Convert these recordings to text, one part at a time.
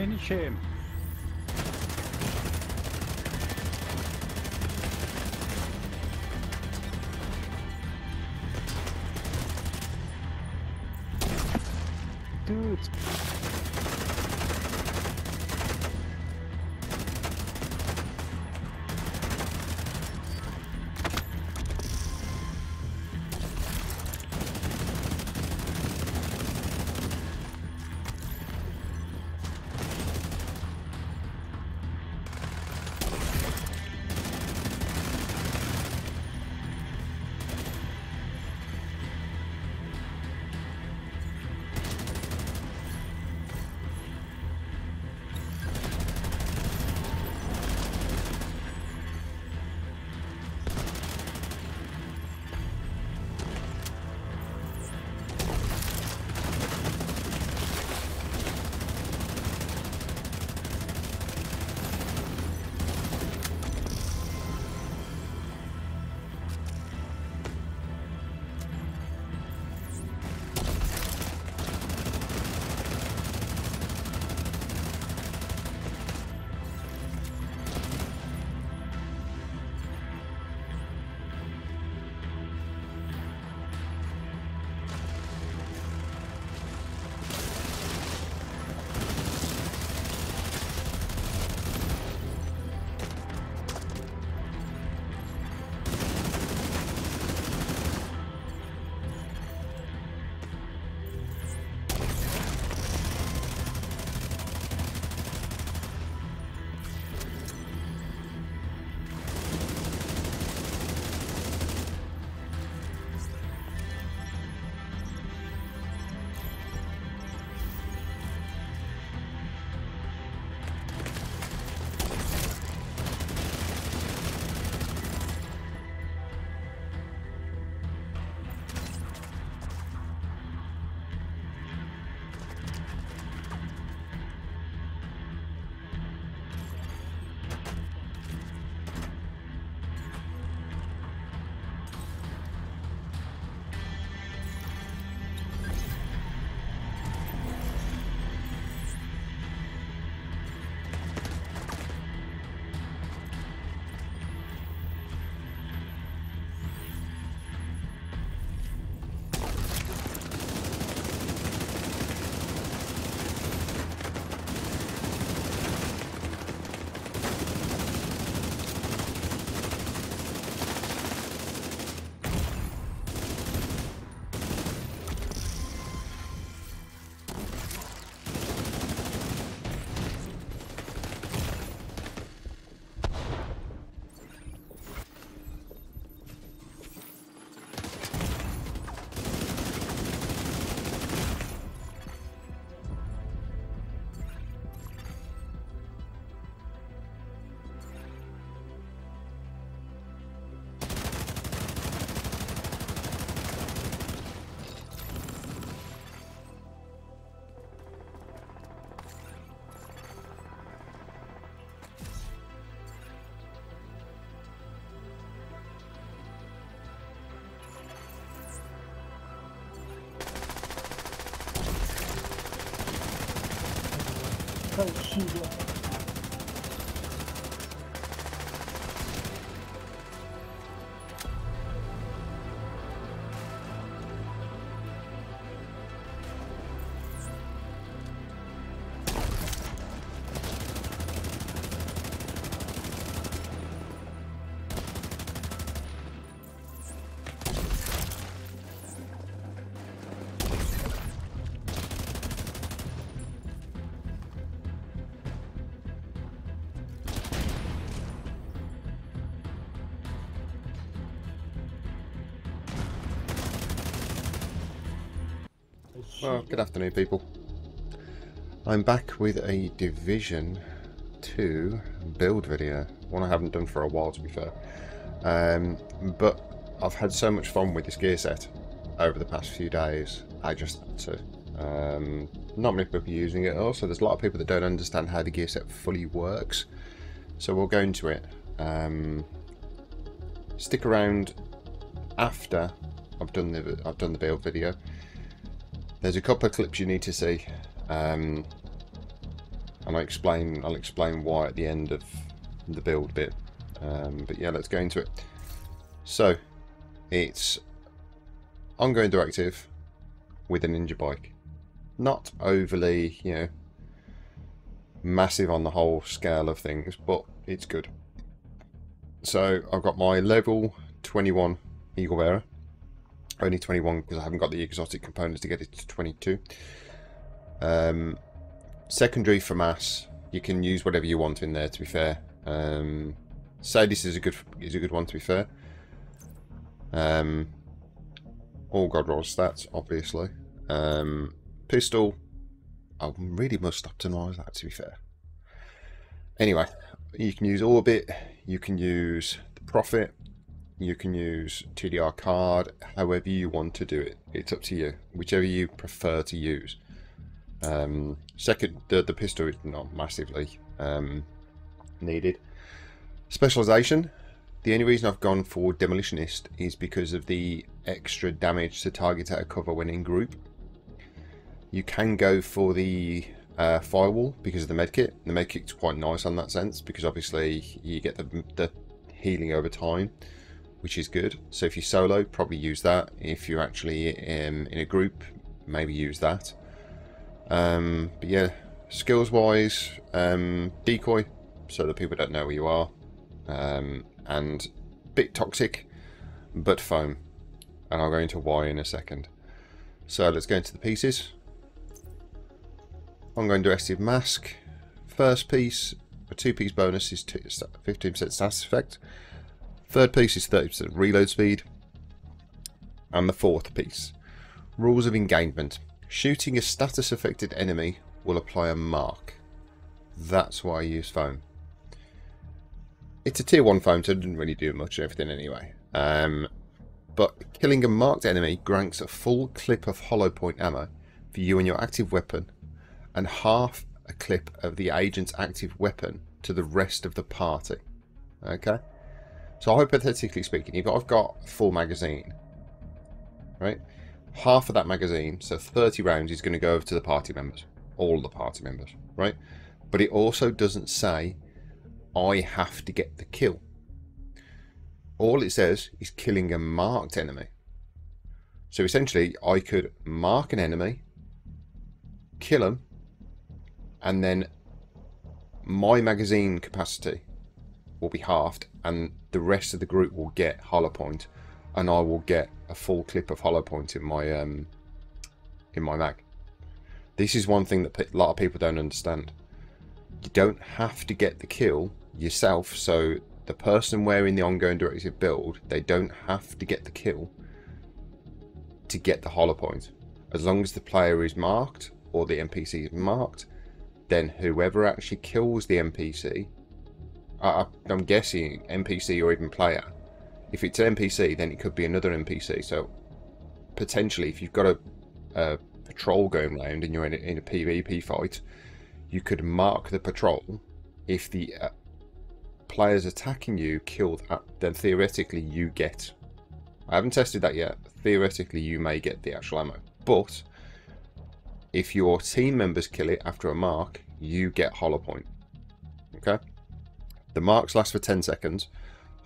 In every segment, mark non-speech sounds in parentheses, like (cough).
Finish him. 听过。Well, good afternoon, people. I'm back with a Division 2 build video. One I haven't done for a while, to be fair. Um, but I've had so much fun with this gear set over the past few days, I just had to. Um, not many people are using it. Also, there's a lot of people that don't understand how the gear set fully works. So we'll go into it. Um, stick around after I've done the I've done the build video. There's a couple of clips you need to see. Um, and I explain I'll explain why at the end of the build bit. Um, but yeah, let's go into it. So it's ongoing directive with a ninja bike. Not overly, you know, massive on the whole scale of things, but it's good. So I've got my level 21 Eagle Bearer. Only 21 because I haven't got the exotic components to get it to 22. Um, secondary for mass, you can use whatever you want in there. To be fair, um, say this is a good is a good one. To be fair, um, all God roll stats, obviously. Um, pistol, I really must optimise that. To be fair. Anyway, you can use orbit. You can use the profit you can use TDR card however you want to do it. It's up to you, whichever you prefer to use. Um, second, the, the pistol is not massively um, needed. Specialization. The only reason I've gone for Demolitionist is because of the extra damage to target out of cover when in group. You can go for the uh, Firewall because of the medkit. The medkit's quite nice on that sense because obviously you get the, the healing over time which is good. So if you solo, probably use that. If you're actually in, a group, maybe use that. Um, but yeah, skills wise, um, decoy, so that people don't know where you are. Um, and bit toxic, but foam. And I'll go into why in a second. So let's go into the pieces. I'm going to directive mask. First piece, a two piece bonus is 15% status effect. Third piece is 30% reload speed. And the fourth piece. Rules of engagement. Shooting a status affected enemy will apply a mark. That's why I use foam. It's a tier 1 foam, so it didn't really do much of everything anyway. Um, but killing a marked enemy grants a full clip of hollow point ammo for you and your active weapon, and half a clip of the agent's active weapon to the rest of the party. Okay? So hypothetically speaking, if I've got full magazine, right, half of that magazine, so 30 rounds, is going to go over to the party members, all the party members, right? But it also doesn't say I have to get the kill. All it says is killing a marked enemy. So essentially, I could mark an enemy, kill them, and then my magazine capacity will be halved and the rest of the group will get hollow point and I will get a full clip of hollow point in my um, in my mag. This is one thing that a lot of people don't understand. You don't have to get the kill yourself, so the person wearing the ongoing directive build, they don't have to get the kill to get the hollow point. As long as the player is marked or the NPC is marked, then whoever actually kills the NPC I, I'm guessing NPC or even player. If it's an NPC, then it could be another NPC. So potentially, if you've got a, a patrol going around and you're in a, in a PvP fight, you could mark the patrol. If the uh, players attacking you kill that, then theoretically you get. I haven't tested that yet. Theoretically, you may get the actual ammo, but if your team members kill it after a mark, you get hollow point. Okay. The marks last for 10 seconds.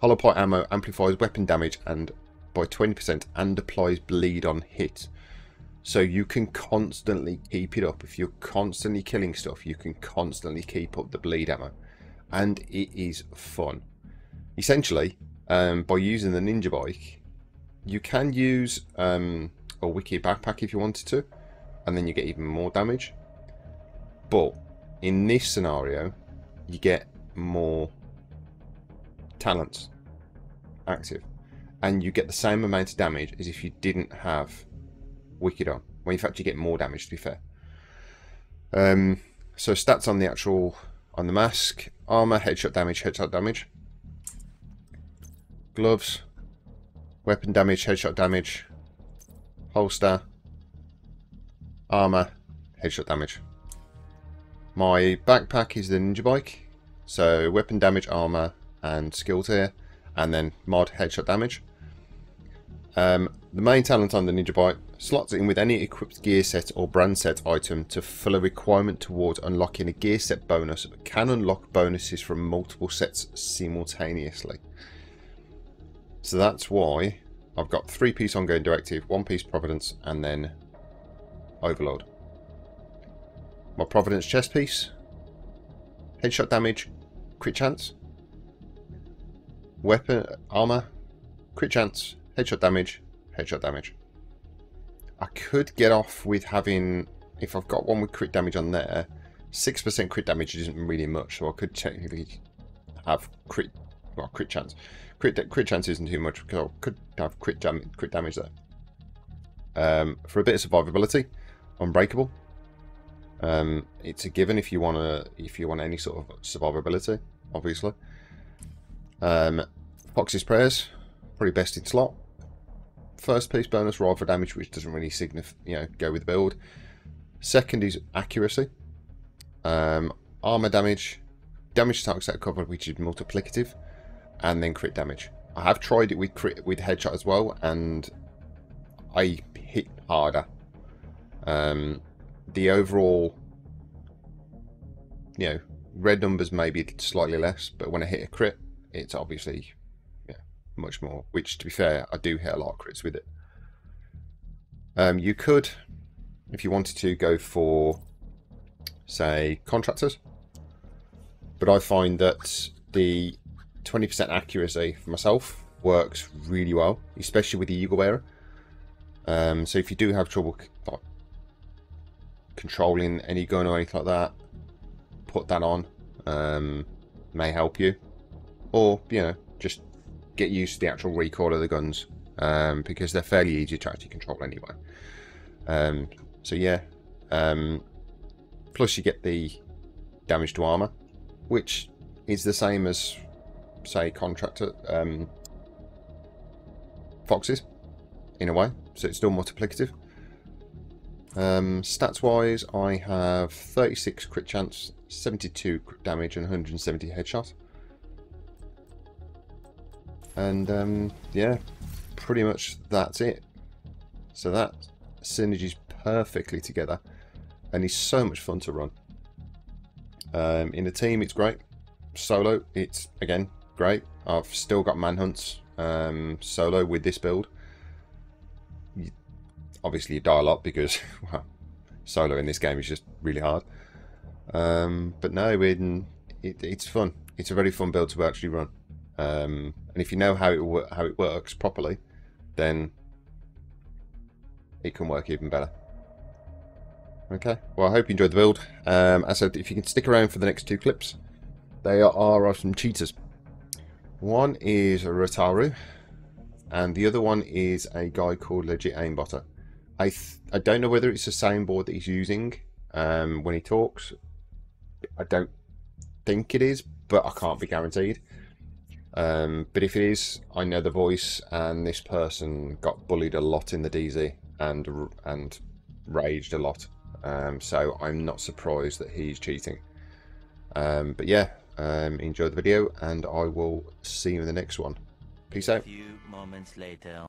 Hollow point ammo amplifies weapon damage and by 20% and applies bleed on hit. So you can constantly keep it up. If you're constantly killing stuff, you can constantly keep up the bleed ammo. And it is fun. Essentially, um, by using the Ninja Bike, you can use um, a Wicked backpack if you wanted to, and then you get even more damage. But in this scenario, you get more talents active and you get the same amount of damage as if you didn't have Wicked on. Well, in fact, you get more damage, to be fair. Um, so stats on the actual, on the mask. Armor, headshot damage, headshot damage. Gloves. Weapon damage, headshot damage. Holster. Armor, headshot damage. My backpack is the Ninja Bike. So weapon damage, armor, and skill tier, and then mod headshot damage. Um, the main talent on the Ninja Bike slots in with any equipped gear set or brand set item to fill a requirement towards unlocking a gear set bonus. But can unlock bonuses from multiple sets simultaneously. So that's why I've got three piece ongoing directive, one piece Providence, and then Overlord. My Providence chest piece, headshot damage, crit chance, weapon armor, crit chance, headshot damage, headshot damage. I could get off with having, if I've got one with crit damage on there, 6% crit damage isn't really much, so I could technically have crit, well, crit chance. Crit, crit chance isn't too much, because I could have crit, dam crit damage there. Um, for a bit of survivability, unbreakable. Um, it's a given if you want to, if you want any sort of survivability, obviously. Um, Fox's prayers, probably best in slot. First piece bonus roll for damage, which doesn't really signify, you know, go with the build. Second is accuracy. Um, armor damage, damage targets that cover, which is multiplicative, and then crit damage. I have tried it with crit with headshot as well, and I hit harder. Um, the overall, you know, red numbers may be slightly less, but when I hit a crit, it's obviously yeah, much more. Which, to be fair, I do hit a lot of crits with it. Um, you could, if you wanted to, go for, say, contractors. But I find that the 20% accuracy for myself works really well, especially with the Eagle Bearer. Um, so if you do have trouble like, controlling any gun or anything like that, put that on. Um, may help you. Or, you know, just get used to the actual recoil of the guns. Um, because they're fairly easy to actually control anyway. Um, so yeah. Um, plus you get the damage to armor, which is the same as, say, contractor um, foxes, in a way. So it's still multiplicative. Um, stats wise, I have 36 crit chance, 72 crit damage, and 170 headshot. And um, yeah, pretty much that's it. So that synergies perfectly together, and is so much fun to run. Um, in the team, it's great. Solo, it's again great. I've still got manhunts um, solo with this build obviously you die a lot because (laughs) well, solo in this game is just really hard. Um, but no, it, it's fun. It's a very fun build to actually run. Um, and if you know how it how it works properly, then it can work even better. Okay, well I hope you enjoyed the build. Um, as I said, if you can stick around for the next two clips, they are, are some cheaters. One is Rotaru, and the other one is a guy called Legit Aimbotter. I I don't know whether it's the same board that he's using um, when he talks. I don't think it is, but I can't be guaranteed. Um, but if it is, I know the voice, and this person got bullied a lot in the DZ and and raged a lot. Um, so I'm not surprised that he's cheating. Um, but yeah, um, enjoy the video, and I will see you in the next one. Peace out. A few moments later.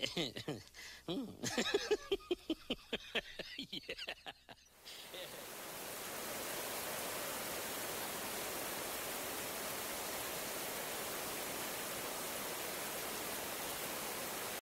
(laughs) Hmm. (laughs)